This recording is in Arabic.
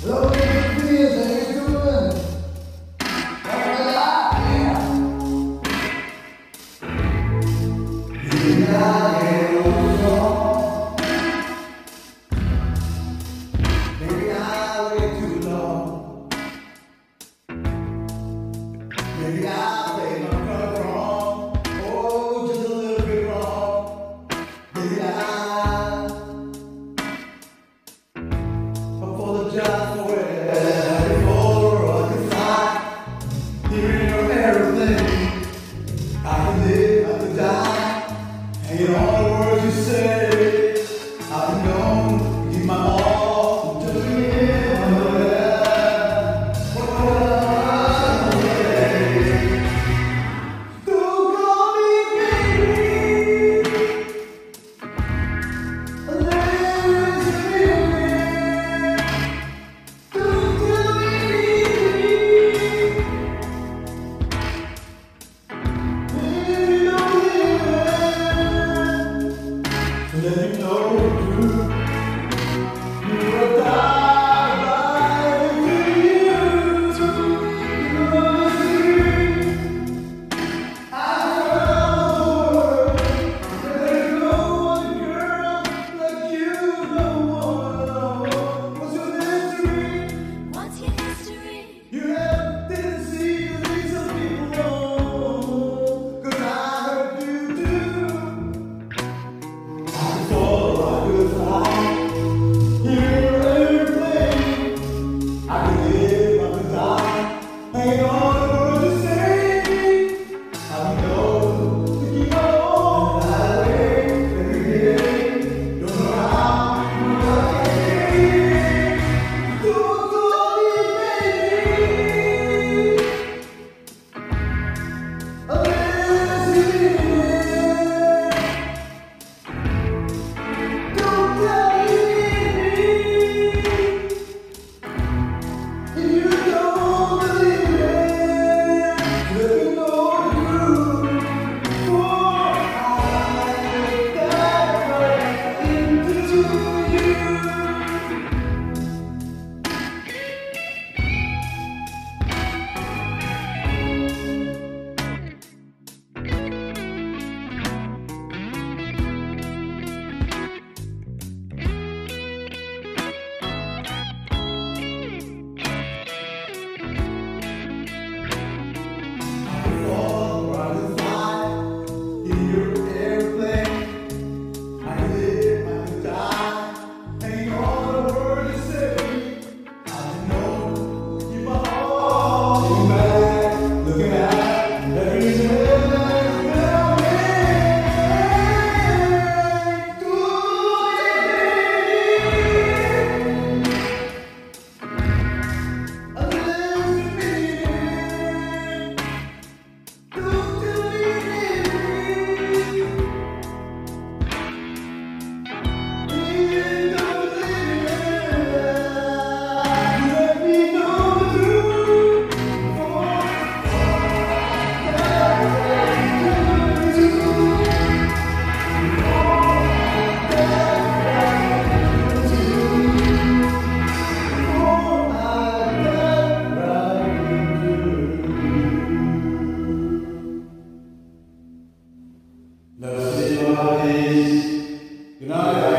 Hello, Buddha, La ciudad es grande.